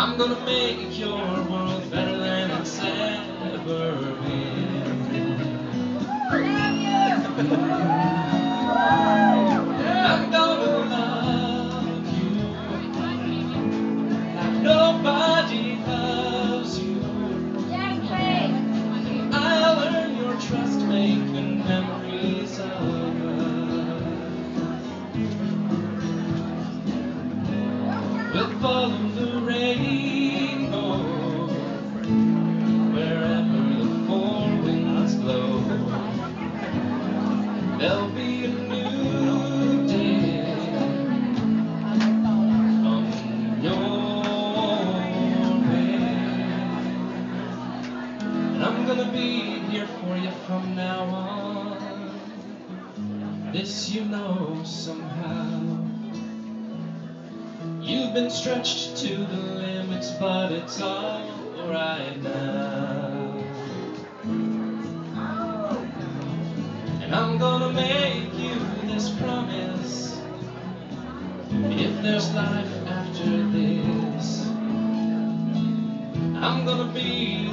I'm gonna make your world better We'll follow the rainbow wherever the four winds blow. There'll be a new day on your way. And I'm gonna be here for you from now on. This you know somehow. You've been stretched to the limits, but it's alright now. And I'm gonna make you this promise. If there's life after this, I'm gonna be